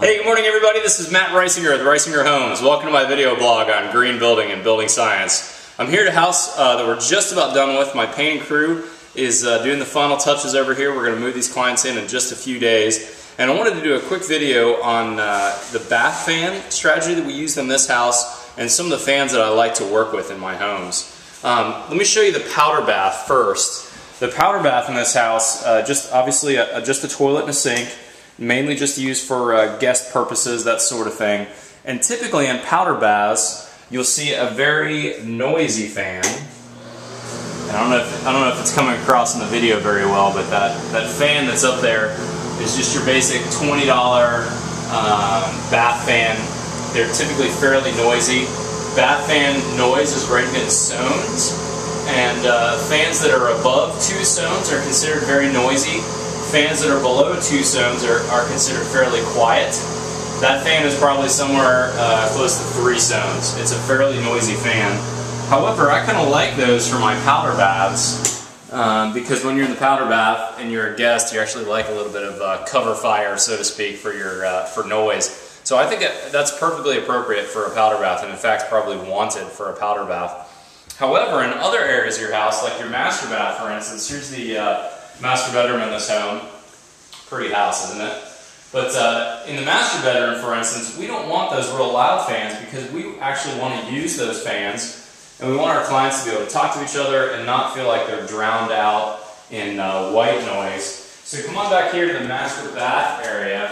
Hey, good morning everybody. This is Matt Risinger with Risinger Homes. Welcome to my video blog on green building and building science. I'm here at a house uh, that we're just about done with. My painting crew is uh, doing the final touches over here. We're going to move these clients in in just a few days. And I wanted to do a quick video on uh, the bath fan strategy that we use in this house and some of the fans that I like to work with in my homes. Um, let me show you the powder bath first. The powder bath in this house, uh, just obviously a, a, just a toilet and a sink mainly just used for uh, guest purposes, that sort of thing. And typically in powder baths, you'll see a very noisy fan. And I don't know if I don't know if it's coming across in the video very well, but that that fan that's up there is just your basic $20 um, bath fan. They're typically fairly noisy. Bath fan noise is rated in sones, and uh, fans that are above two sones are considered very noisy fans that are below two sones are, are considered fairly quiet. That fan is probably somewhere uh, close to three sones. It's a fairly noisy fan. However, I kind of like those for my powder baths um, because when you're in the powder bath and you're a guest, you actually like a little bit of uh, cover fire, so to speak, for your uh, for noise. So I think that's perfectly appropriate for a powder bath, and in fact, probably wanted for a powder bath. However, in other areas of your house, like your master bath, for instance, here's the uh, master bedroom in this home. Pretty house, isn't it? But uh, in the master bedroom, for instance, we don't want those real loud fans because we actually want to use those fans and we want our clients to be able to talk to each other and not feel like they're drowned out in uh, white noise. So come on back here to the master bath area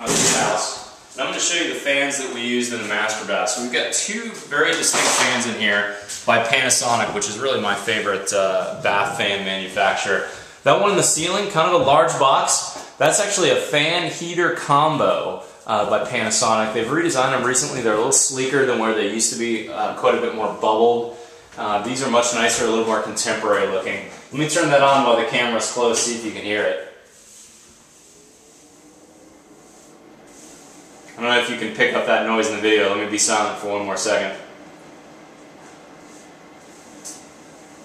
of this house. And I'm going to show you the fans that we used in the master bath. So we've got two very distinct fans in here by Panasonic, which is really my favorite uh, bath fan manufacturer. That one in the ceiling, kind of a large box, that's actually a fan heater combo uh, by Panasonic. They've redesigned them recently. They're a little sleeker than where they used to be, uh, quite a bit more bubbled. Uh, these are much nicer, a little more contemporary looking. Let me turn that on while the camera's closed, see if you can hear it. I don't know if you can pick up that noise in the video. Let me be silent for one more second.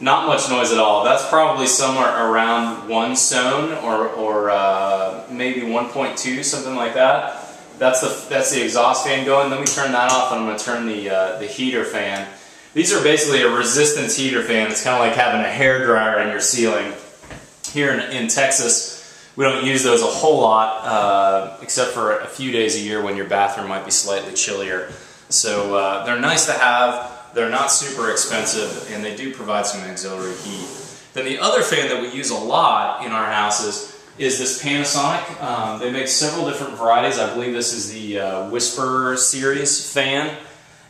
Not much noise at all. That's probably somewhere around one sone or, or uh, maybe 1.2, something like that. That's the, that's the exhaust fan going. Let me turn that off and I'm going to turn the, uh, the heater fan. These are basically a resistance heater fan. It's kind of like having a hair dryer in your ceiling. Here in, in Texas, we don't use those a whole lot, uh, except for a few days a year when your bathroom might be slightly chillier. So uh, they're nice to have. They're not super expensive and they do provide some auxiliary heat. Then the other fan that we use a lot in our houses is this Panasonic. Um, they make several different varieties. I believe this is the uh, Whisper series fan.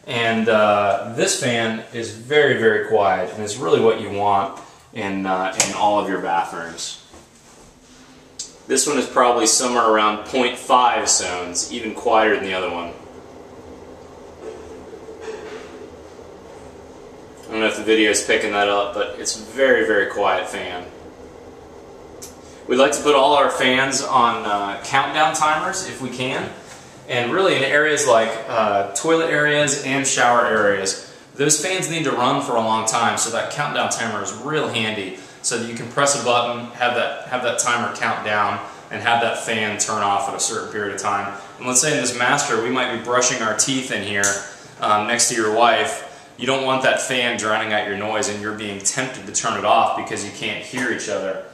And uh, this fan is very, very quiet and it's really what you want in, uh, in all of your bathrooms. This one is probably somewhere around 0.5 sones, even quieter than the other one. I don't know if the video is picking that up, but it's very, very quiet fan. We like to put all our fans on uh, countdown timers if we can. And really in areas like uh, toilet areas and shower areas, those fans need to run for a long time, so that countdown timer is real handy so that you can press a button, have that, have that timer count down, and have that fan turn off at a certain period of time. And let's say in this master, we might be brushing our teeth in here um, next to your wife, you don't want that fan drowning out your noise and you're being tempted to turn it off because you can't hear each other.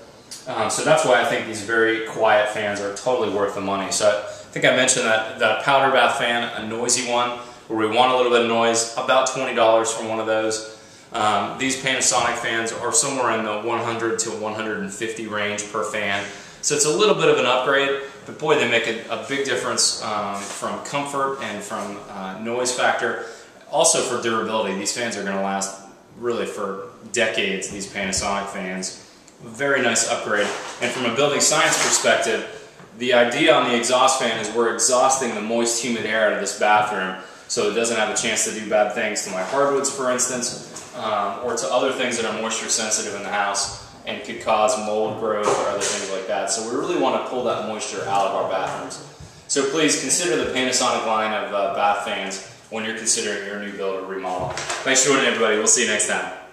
Um, so that's why I think these very quiet fans are totally worth the money. So I think I mentioned that, that powder bath fan, a noisy one, where we want a little bit of noise, about $20 for one of those. Um, these Panasonic fans are somewhere in the 100 to 150 range per fan. So it's a little bit of an upgrade, but boy, they make a, a big difference um, from comfort and from uh, noise factor. Also for durability, these fans are going to last really for decades, these Panasonic fans. Very nice upgrade. And from a building science perspective, the idea on the exhaust fan is we're exhausting the moist, humid air out of this bathroom so it doesn't have a chance to do bad things to my hardwoods, for instance, um, or to other things that are moisture sensitive in the house and could cause mold growth or other things like that. So we really want to pull that moisture out of our bathrooms. So please consider the Panasonic line of uh, bath fans when you're considering your new build or remodel. Thanks for joining everybody. We'll see you next time.